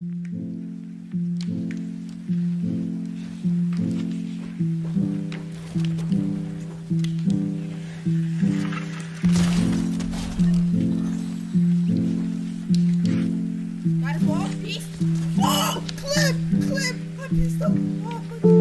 Gotta go off piece. Oh, clip, clip. I pissed off.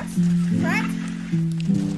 box, correct?